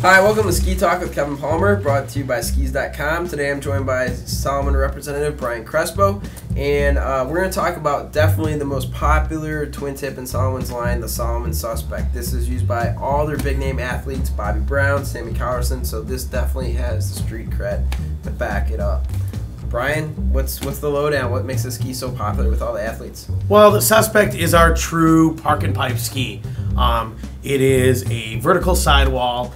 Hi, welcome to Ski Talk with Kevin Palmer, brought to you by skis.com. Today I'm joined by Salomon representative Brian Crespo, and uh, we're going to talk about definitely the most popular twin tip in Salomon's line, the Salomon Suspect. This is used by all their big name athletes, Bobby Brown, Sammy Carlson, so this definitely has the street cred to back it up. Brian, what's what's the lowdown? What makes this ski so popular with all the athletes? Well, the suspect is our true park and pipe ski. Um, it is a vertical sidewall,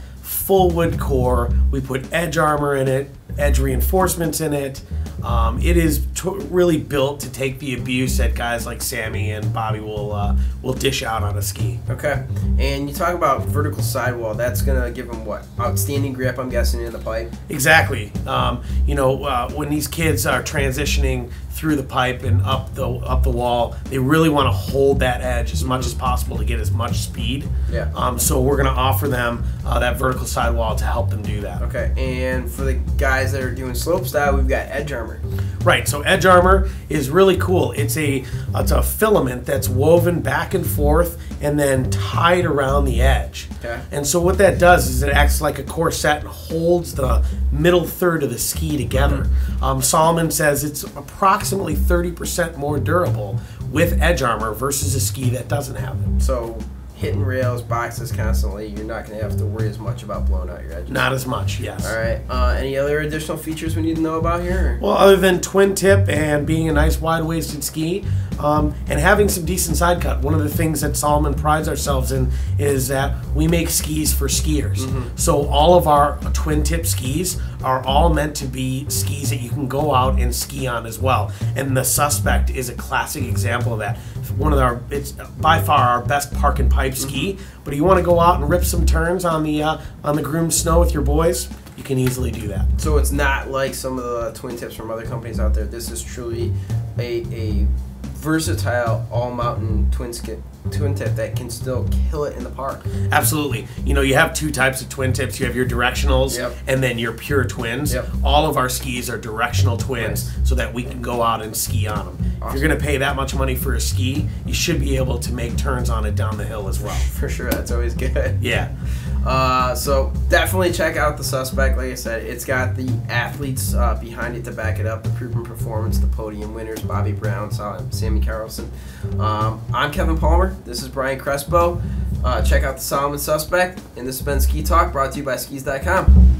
full wood core. We put edge armor in it, edge reinforcements in it. Um, it is really built to take the abuse that guys like Sammy and Bobby will uh, will dish out on a ski. Okay, and you talk about vertical sidewall. That's gonna give them what outstanding grip. I'm guessing in the pipe. Exactly. Um, you know, uh, when these kids are transitioning through the pipe and up the up the wall, they really want to hold that edge as much as possible to get as much speed. Yeah. Um, so we're going to offer them uh, that vertical sidewall to help them do that. Okay, and for the guys that are doing slope style, we've got edge armor. Right. So edge armor is really cool. It's a it's a filament that's woven back and forth and then tied around the edge. Okay. And so what that does is it acts like a corset and holds the middle third of the ski together. Um, Salomon says it's approximately 30% more durable with edge armor versus a ski that doesn't have it. So hitting rails, boxes constantly, you're not gonna have to worry as much about blowing out your edges. Not as much, yes. All right. Uh, any other additional features we need to know about here? Well, other than twin tip and being a nice wide waisted ski um, and having some decent side cut, one of the things that Salomon prides ourselves in is that we make skis for skiers. So all of our twin tip skis are all meant to be skis that you can go out and ski on as well. And the Suspect is a classic example of that. One of our, it's by far our best park and pipe ski. But you want to go out and rip some turns on the uh, on the groomed snow with your boys, you can easily do that. So it's not like some of the twin tips from other companies out there. This is truly a, a versatile all mountain twin skit twin tip that can still kill it in the park. Absolutely. You know, you have two types of twin tips. You have your directionals Yep. and then your pure twins. Yep. All of our skis are directional twins so that we can go out and ski on them. If you're going to pay that much money for a ski, you should be able to make turns on it down the hill as well. For sure, that's always good. Yeah. Uh, so definitely check out the suspect. Like I said, it's got the athletes uh, behind it to back it up. The proven performance, the podium winners, Bobby Brown, Sammy Carlson. Um, I'm Kevin Palmer. This is Brian Crespo. Uh, check out the Salomon Suspect, and this has been Ski Talk, brought to you by Skis.com.